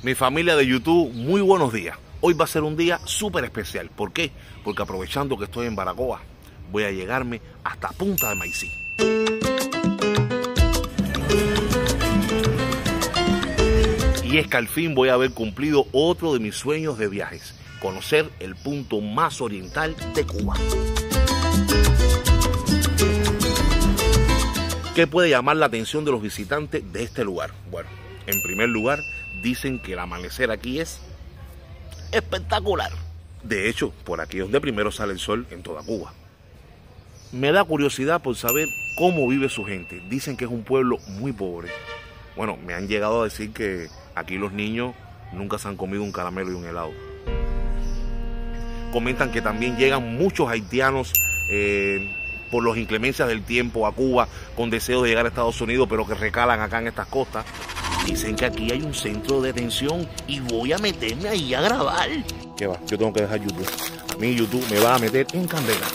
Mi familia de YouTube, muy buenos días. Hoy va a ser un día súper especial. ¿Por qué? Porque aprovechando que estoy en Baracoa, voy a llegarme hasta Punta de Maicí. Y es que al fin voy a haber cumplido otro de mis sueños de viajes, conocer el punto más oriental de Cuba. ¿Qué puede llamar la atención de los visitantes de este lugar? Bueno, en primer lugar, dicen que el amanecer aquí es espectacular. De hecho, por aquí es donde primero sale el sol en toda Cuba. Me da curiosidad por saber cómo vive su gente. Dicen que es un pueblo muy pobre. Bueno, me han llegado a decir que aquí los niños nunca se han comido un caramelo y un helado. Comentan que también llegan muchos haitianos eh, por las inclemencias del tiempo a Cuba con deseo de llegar a Estados Unidos, pero que recalan acá en estas costas. Dicen que aquí hay un centro de detención y voy a meterme ahí a grabar. ¿Qué va? Yo tengo que dejar YouTube. A mí YouTube me va a meter en candela.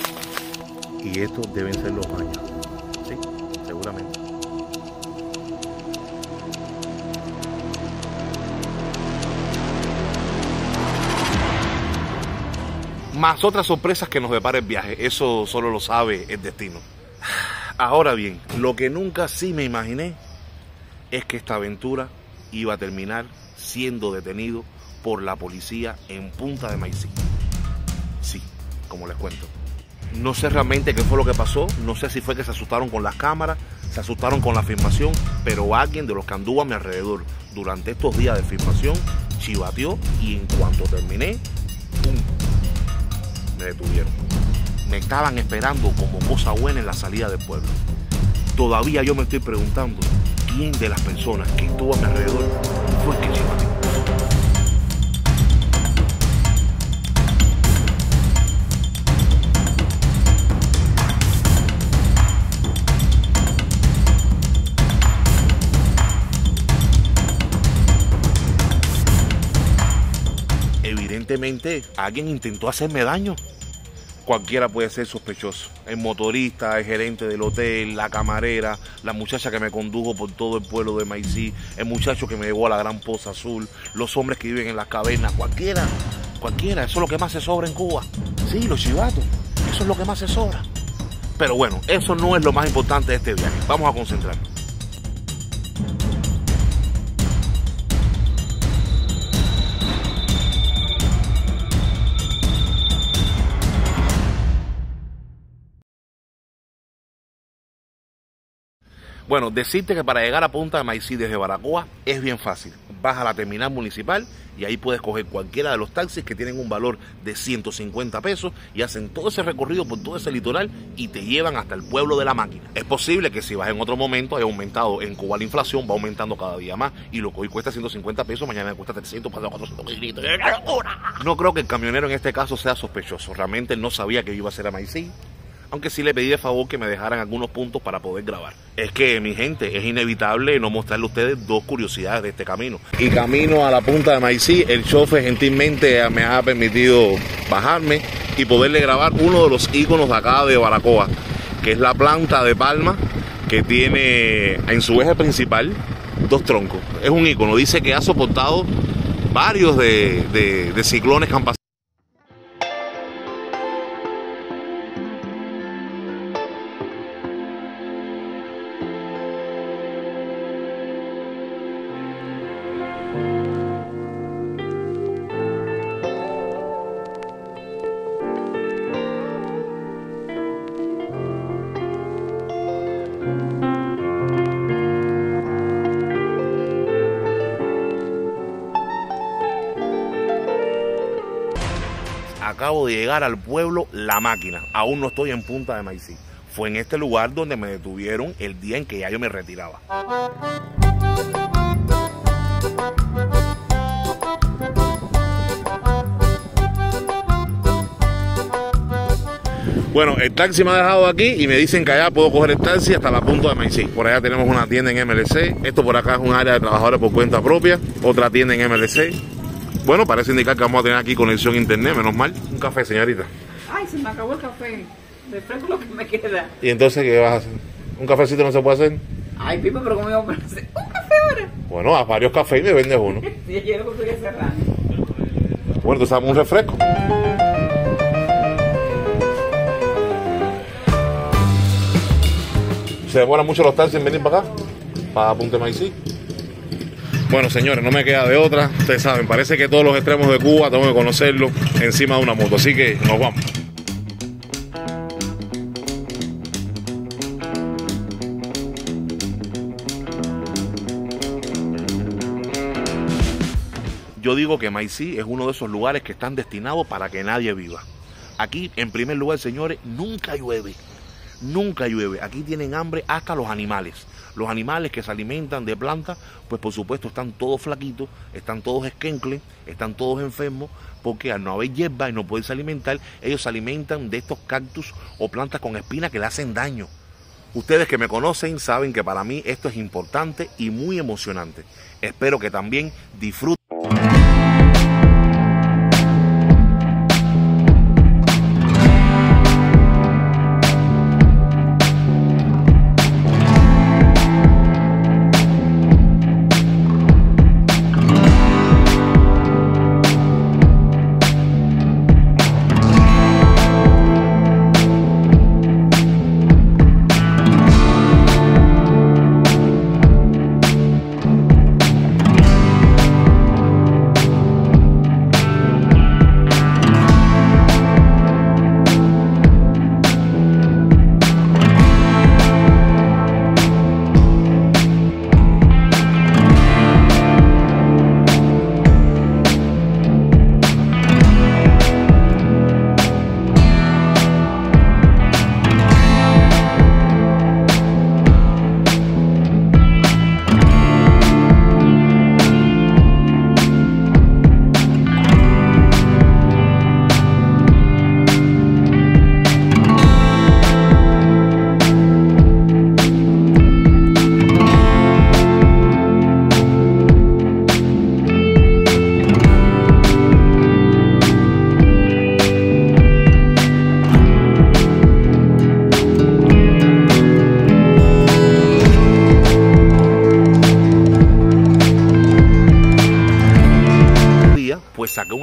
Y estos deben ser los baños. Sí, seguramente. Más otras sorpresas que nos depara el viaje. Eso solo lo sabe el destino. Ahora bien, lo que nunca sí me imaginé es que esta aventura iba a terminar siendo detenido por la policía en Punta de Maicí. Sí, como les cuento. No sé realmente qué fue lo que pasó, no sé si fue que se asustaron con las cámaras, se asustaron con la filmación, pero alguien de los que anduvo a mi alrededor durante estos días de filmación chivateó y en cuanto terminé, ¡pum! me detuvieron. Me estaban esperando como cosa buena en la salida del pueblo. Todavía yo me estoy preguntando quién de las personas que estuvo a mi alrededor fue el que chivateó. Evidentemente alguien intentó hacerme daño. Cualquiera puede ser sospechoso. El motorista, el gerente del hotel, la camarera, la muchacha que me condujo por todo el pueblo de Maicí, el muchacho que me llevó a la gran poza azul, los hombres que viven en las cavernas, cualquiera, cualquiera. Eso es lo que más se sobra en Cuba. Sí, los chivatos. Eso es lo que más se sobra. Pero bueno, eso no es lo más importante de este viaje. Vamos a concentrarnos. Bueno, decirte que para llegar a Punta de Maicí desde Baracoa es bien fácil. Vas a la terminal municipal y ahí puedes coger cualquiera de los taxis que tienen un valor de 150 pesos y hacen todo ese recorrido por todo ese litoral y te llevan hasta el pueblo de la máquina. Es posible que si vas en otro momento haya aumentado en Cuba la inflación, va aumentando cada día más y lo que hoy cuesta 150 pesos, mañana cuesta 300, pasado 400 No creo que el camionero en este caso sea sospechoso. Realmente él no sabía que iba a ser a Maicí aunque sí le pedí de favor que me dejaran algunos puntos para poder grabar. Es que, mi gente, es inevitable no mostrarle a ustedes dos curiosidades de este camino. Y camino a la punta de Maicí, el chofer gentilmente me ha permitido bajarme y poderle grabar uno de los íconos de acá de Baracoa, que es la planta de palma que tiene en su eje principal dos troncos. Es un ícono, dice que ha soportado varios de, de, de ciclones que han pasado. Acabo de llegar al pueblo La Máquina. Aún no estoy en Punta de Maicí. Fue en este lugar donde me detuvieron el día en que ya yo me retiraba. Bueno, el taxi me ha dejado aquí y me dicen que allá puedo coger el taxi hasta la punta de Maicí. Por allá tenemos una tienda en MLC. Esto por acá es un área de trabajadores por cuenta propia. Otra tienda en MLC. Bueno, parece indicar que vamos a tener aquí conexión a internet, menos mal. Un café, señorita. Ay, se me acabó el café. De fresco lo que me queda. ¿Y entonces qué vas a hacer? ¿Un cafecito no se puede hacer? Ay, Pipo, pero ¿cómo iba a ponerse un café ahora? Bueno, a varios cafés y me vendes uno. Yo lo podría cerrar. Bueno, tú sabes un refresco. ¿Se demoran mucho los taxis en venir para acá? Para Punta Maicí. Bueno, señores, no me queda de otra. Ustedes saben, parece que todos los extremos de Cuba tengo que conocerlo encima de una moto. Así que nos vamos. Yo digo que Maicí es uno de esos lugares que están destinados para que nadie viva. Aquí, en primer lugar, señores, nunca llueve. Nunca llueve. Aquí tienen hambre hasta los animales. Los animales que se alimentan de plantas, pues por supuesto están todos flaquitos, están todos esquencles, están todos enfermos, porque al no haber hierba y no poderse alimentar, ellos se alimentan de estos cactus o plantas con espinas que le hacen daño. Ustedes que me conocen saben que para mí esto es importante y muy emocionante. Espero que también disfruten.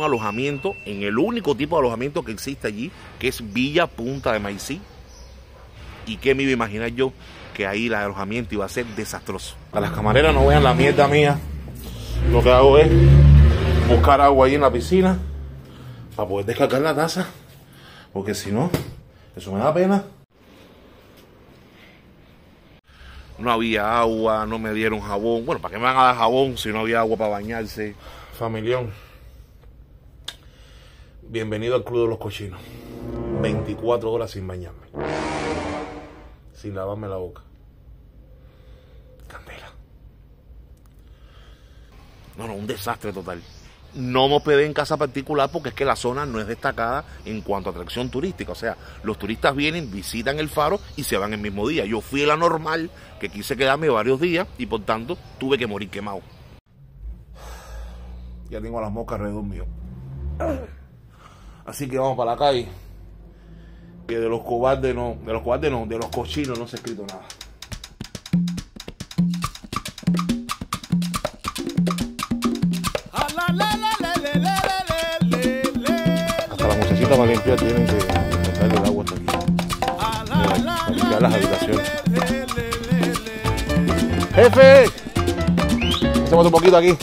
Un alojamiento en el único tipo de alojamiento que existe allí, que es Villa Punta de Maicí. ¿Y qué me iba a imaginar yo? Que ahí el alojamiento iba a ser desastroso. A las camareras no vean la mierda mía. Lo que hago es buscar agua ahí en la piscina para poder descargar la taza. Porque si no, eso me da pena. No había agua, no me dieron jabón. Bueno, ¿para qué me van a dar jabón si no había agua para bañarse? Familión. Bienvenido al Club de los Cochinos. 24 horas sin bañarme. Sin lavarme la boca. Candela. No, no, un desastre total. No me hospedé en casa particular porque es que la zona no es destacada en cuanto a atracción turística. O sea, los turistas vienen, visitan el faro y se van el mismo día. Yo fui a la normal, que quise quedarme varios días y por tanto tuve que morir quemado. Ya tengo las moscas alrededor mío. Así que vamos para la calle. Que de los cobardes no, de los cobardes no, de los cochinos no se ha escrito nada. Hasta la muchachita para limpiar tienen que botarle el agua hasta aquí. Para limpiar las habitaciones. ¡Jefe! Hacemos un poquito aquí.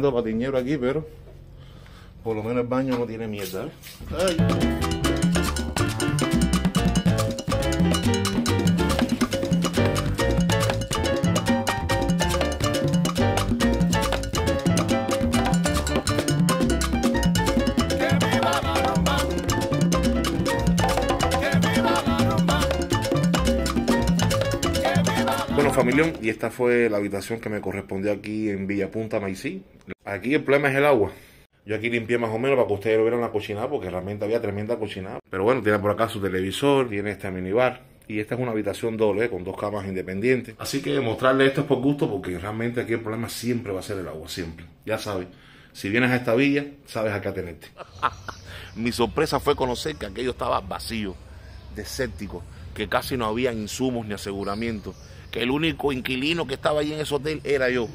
Tremendo patiñero aquí, pero por lo menos el baño no tiene mierda. ¿eh? Ay. Bueno, familión, y esta fue la habitación que me correspondió aquí en Villapunta, Maicí. Aquí el problema es el agua. Yo aquí limpié más o menos para que ustedes lo vieran la cocina porque realmente había tremenda cocina. Pero bueno, tiene por acá su televisor, tiene este minibar. Y esta es una habitación doble con dos camas independientes. Así que mostrarle esto es por gusto porque realmente aquí el problema siempre va a ser el agua, siempre. Ya sabes, si vienes a esta villa, sabes a qué atenerte. Mi sorpresa fue conocer que aquello estaba vacío, desértico, que casi no había insumos ni aseguramiento, que el único inquilino que estaba allí en ese hotel era yo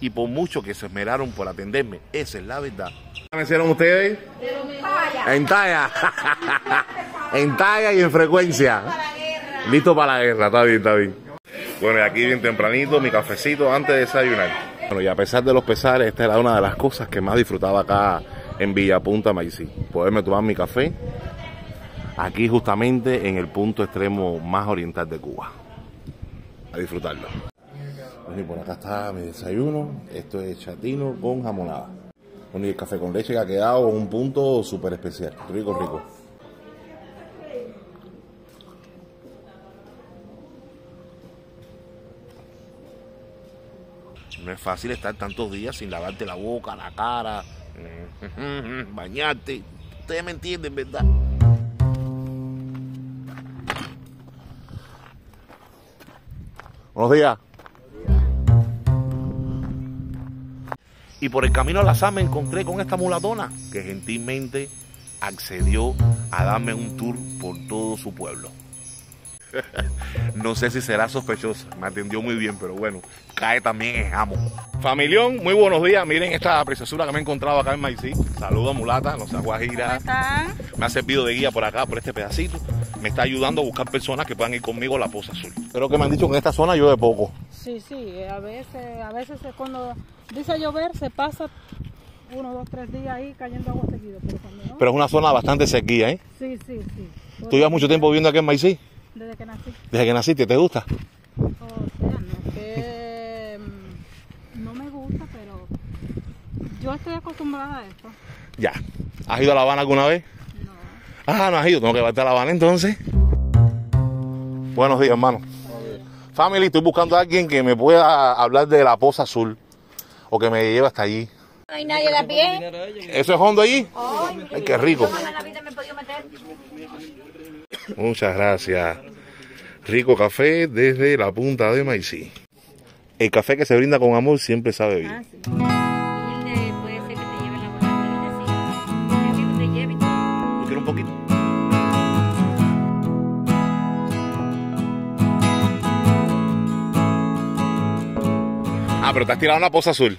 y por mucho que se esmeraron por atenderme. Esa es la verdad. ¿Me hicieron ustedes? En talla. en talla y en frecuencia. Listo para la guerra, está bien, está bien. Bueno, y aquí bien tempranito, mi cafecito antes de desayunar. Bueno, y a pesar de los pesares, esta era una de las cosas que más disfrutaba acá en Villapunta Maicí. Poderme tomar mi café aquí justamente en el punto extremo más oriental de Cuba. A disfrutarlo. Bueno, por acá está mi desayuno. Esto es chatino con jamonada. Bueno, y el café con leche que ha quedado un punto súper especial. Rico, rico. No es fácil estar tantos días sin lavarte la boca, la cara, bañarte. Ustedes me entienden, ¿verdad? Buenos días. Y por el camino a la SAM me encontré con esta mulatona que gentilmente accedió a darme un tour por todo su pueblo. no sé si será sospechosa, me atendió muy bien, pero bueno, cae también en amo. Familión, muy buenos días. Miren esta preciosura que me he encontrado acá en Maicí. Saludos, mulata, no seas guajira. Me ha servido de guía por acá, por este pedacito. Me está ayudando a buscar personas que puedan ir conmigo a la Poza Azul. Pero que me han dicho que en esta zona llueve poco. Sí, sí, a veces, a veces cuando dice llover se pasa uno, dos, tres días ahí cayendo agua seguido. Pero, cuando no, Pero es una zona bastante sequía, ¿eh? sí, sí, sí. ¿Tú llevas mucho tiempo viviendo aquí en Maicí? Desde que nací. Desde que naciste, ¿te gusta? O sea, no es que mm, no me gusta, pero yo estoy acostumbrada a esto. Ya. ¿Has ido a La Habana alguna vez? Ah, no has ido, tengo que llevarte a La Habana entonces. Buenos días, hermano. Family, estoy buscando a alguien que me pueda hablar de la Poza Azul o que me lleve hasta allí. No hay nadie de a pie. ¿Eso es hondo allí? Ay, qué rico. Muchas gracias. Rico café desde la punta de Maicí. El café que se brinda con amor siempre sabe bien. Ah, sí. Pero te has tirado una poza azul.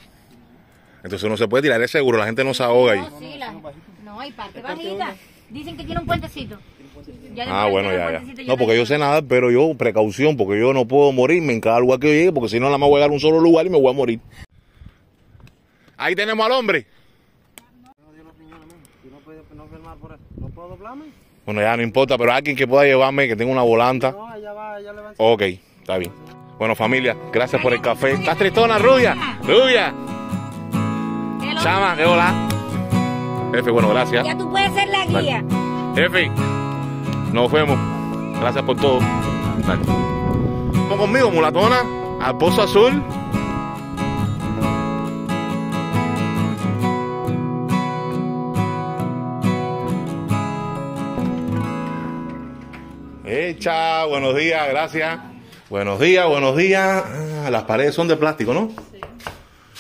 Entonces no se puede tirar, es seguro, la gente no se ahoga ahí. No, sí, la... No, hay parte bajita. Dicen que tiene un puentecito. Ya Ah, bueno, ya, ya. No, porque yo sé nadar, pero yo, precaución, porque yo no puedo morirme en cada lugar que yo llegue, porque si no, nada más voy a llegar a un solo lugar y me voy a morir. Ahí tenemos al hombre. Bueno, ya no importa, pero alguien que pueda llevarme, que tenga una volanta. Ok, está bien. Bueno, familia, gracias por el café. ¿Estás tristona, rubia? Rubia. Chama, qué hola. Jefe, bueno, gracias. Ya tú puedes ser la guía. Jefe, nos vemos. Gracias por todo. Dale. Vamos conmigo, mulatona, al Pozo Azul. Echa, buenos días, gracias. Buenos días, buenos días. Ah, las paredes son de plástico, ¿no?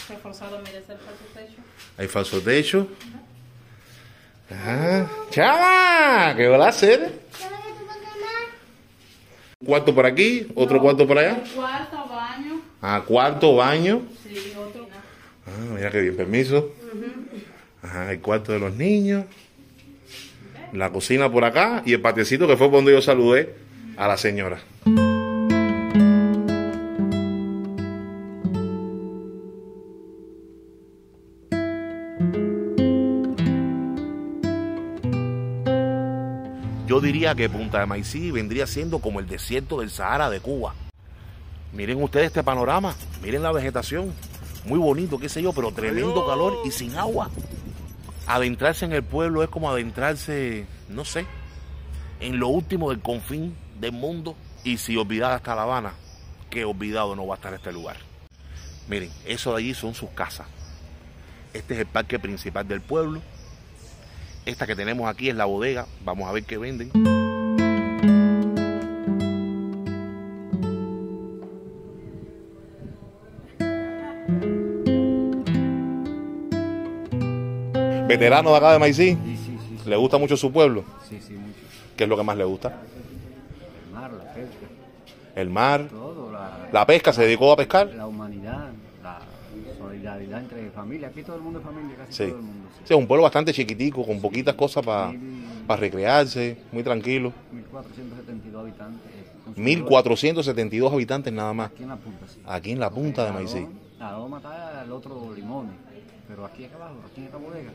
Reforzado, mire, ese falso techo. Hay falso techo. Ah, chama, ¿qué va a hacer? Cuarto por aquí, otro cuarto por allá. Cuarto, baño. Ah, cuarto, baño. Sí, otro. Ah, mira qué bien, permiso. Ajá, el cuarto de los niños. La cocina por acá y el patiecito que fue donde yo saludé a la señora. Yo diría que Punta de Maicí vendría siendo como el desierto del Sahara de Cuba. Miren ustedes este panorama, miren la vegetación, muy bonito, qué sé yo, pero tremendo calor y sin agua. Adentrarse en el pueblo es como adentrarse, no sé, en lo último del confín del mundo. Y si olvidada está La Habana, qué olvidado no va a estar este lugar. Miren, eso de allí son sus casas. Este es el parque principal del pueblo. Esta que tenemos aquí es la bodega. Vamos a ver qué venden. Veterano de acá de Maicí. Sí, sí, sí, ¿Le gusta mucho su pueblo? sí, sí, mucho. ¿Qué es lo que más le gusta? El mar, la pesca, El mar. todo, la, La pesca, se dedicó a pescar. la humanidad, solidaridad entre familias. Aquí todo el mundo es familia, casi Sí. todo el mundo. Sí, es un pueblo bastante chiquitico, con poquitas cosas para recrearse, muy tranquilo. 1472 habitantes. eh, consumidores. 1472 habitantes nada más. Aquí en la punta, sí. Aquí en la punta de La Maicí. Loma está el otro Limones, pero aquí acá abajo, aquí en esta bodega.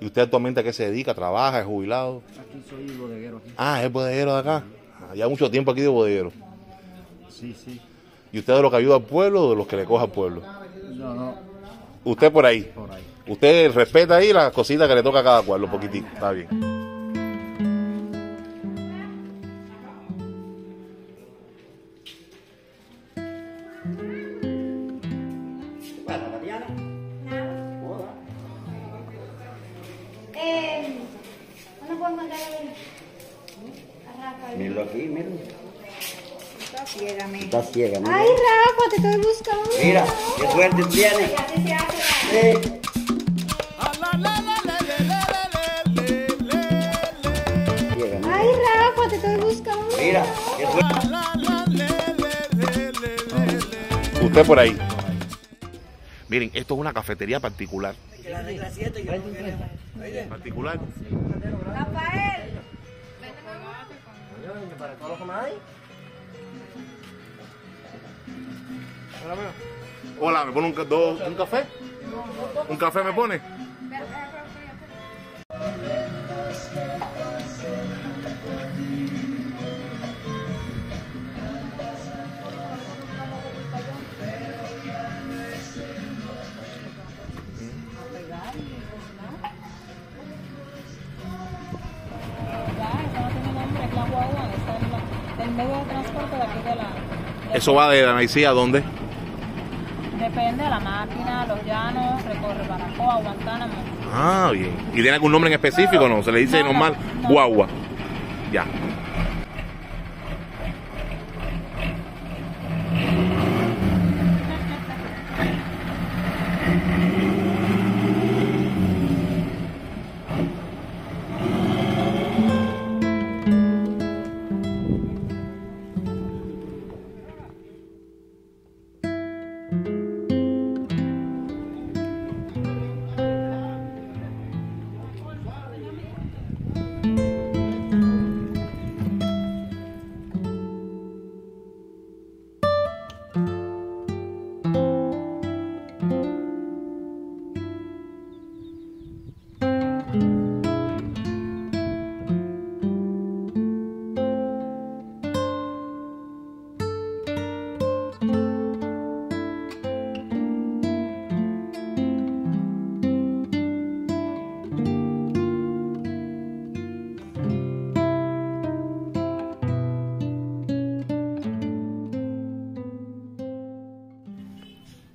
¿Y usted actualmente a qué se dedica? ¿Trabaja? ¿Es jubilado? Aquí soy bodeguero aquí. Ah, es bodeguero de acá. Ah, Ya mucho tiempo aquí de bodeguero. Sí, sí. ¿Y usted de los que ayuda al pueblo o de los que le coge al pueblo? No, no, Usted por ahí. por ahí. Usted respeta ahí las cositas que le toca a cada cual, lo poquitito. Está bien. Ciega. Ay, Rafa, te estoy buscando. Mira, qué suerte tiene. La- Sí. Ay, Rafa, te estoy buscando. Mira, qué suerte. Usted por ahí. Miren, esto es una cafetería particular. Particular. Rafael. Hola, ¿me pone un, un café? ¿Un café me pone? Eso va de la Maicí a dónde? Depende de la máquina, los llanos, recorre Baracoa, Guantánamo. Ah, bien. ¿Y tiene algún nombre en específico o no? Se le dice No, no, normal no. guagua. Ya.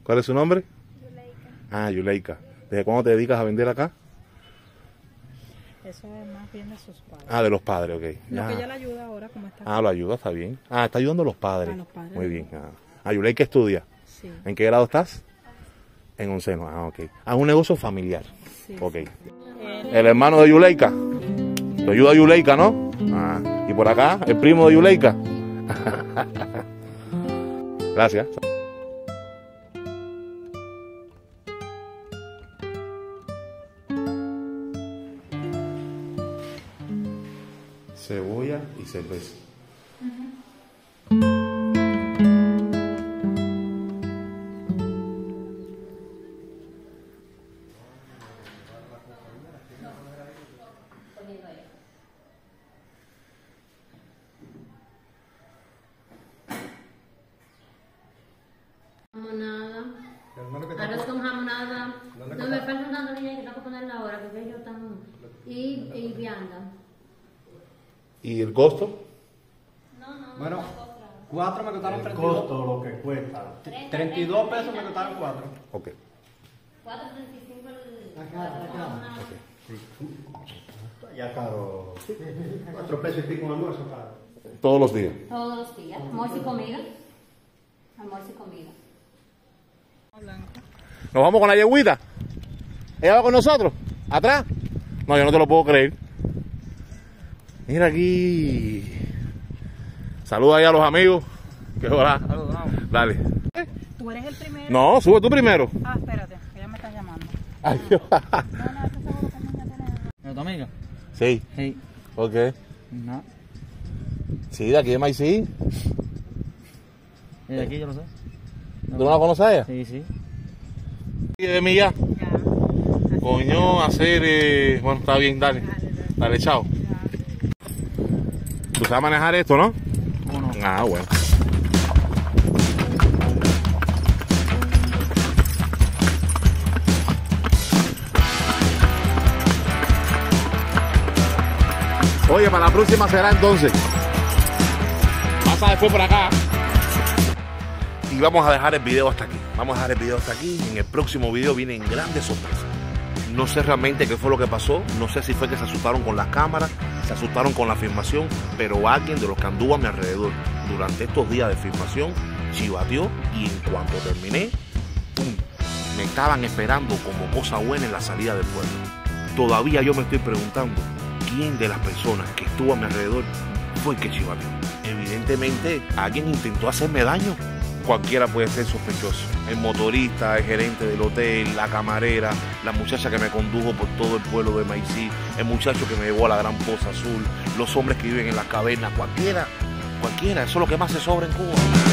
¿Cuál es su nombre? Ah, Yuleika. ¿Desde cuándo te dedicas a vender acá? Eso es más bien de sus padres. Ah, de los padres, ok. Lo Ya. que ella le ayuda ahora, como está. Ah, lo ayuda, está bien. Ah, está ayudando a los padres. A los padres. Muy bien. Ah, ah Yuleika estudia. Sí, ¿En qué grado estás? En onceno. Ah, ok. Ah, un negocio familiar. sí. Ok. El hermano de Yuleika. Te ayuda a Yuleika, ¿no? Ah, y por acá, el primo de Yuleika. Gracias. Cebolla y cerveza. ¿Y el costo? Bueno, cuatro me costaron 32. costo, lo que cuesta. 32 pesos me costaron cuatro. Ok. 435 el... Acá, acá. una- Ya caro. Cuatro pesos y pico un almuerzo caro. Todos los días. Todos los días. Almuerzo y comida. Almuerzo y comida. Nos vamos con la yegüita. ¿Ella va con nosotros? ¿Atrás? No, yo no te lo puedo creer. Mira aquí. Saluda ahí a los amigos. Que hola. Dale. Tú eres el primero. No, sube tú primero. Ah, espérate, que ya me estás llamando. Ay, Dios. No, no, estoy seguro que niña tiene. ¿No tu amiga? sí, Sí. ok. No. Sí, de aquí de Maicí. ¿Y de aquí yo lo sé? ¿Tú no la conoces a ella? Sí, sí. Y de mí ya. Ya. Coño, hacer. eh, Bueno, está bien, dale. Dale, chao. Tú sabes manejar esto, ¿no? ¿Cómo no? Ah, bueno. Oye, para la próxima será entonces. Pasa después por acá. Y vamos a dejar el video hasta aquí. Vamos a dejar el video hasta aquí. En el próximo video vienen grandes sorpresas. No sé realmente qué fue lo que pasó. No sé si fue que se asustaron con las cámaras, se asustaron con la filmación, pero alguien de los que anduvo a mi alrededor durante estos días de filmación chivateó y en cuanto terminé, ¡pum! me estaban esperando como cosa buena en la salida del pueblo. Todavía yo me estoy preguntando quién de las personas que estuvo a mi alrededor fue el que chivateó. Evidentemente alguien intentó hacerme daño. Cualquiera puede ser sospechoso. El motorista, el gerente del hotel, la camarera, la muchacha que me condujo por todo el pueblo de Maicí, el muchacho que me llevó a la gran poza azul, los hombres que viven en las cavernas, cualquiera, cualquiera, eso es lo que más se sobra en Cuba.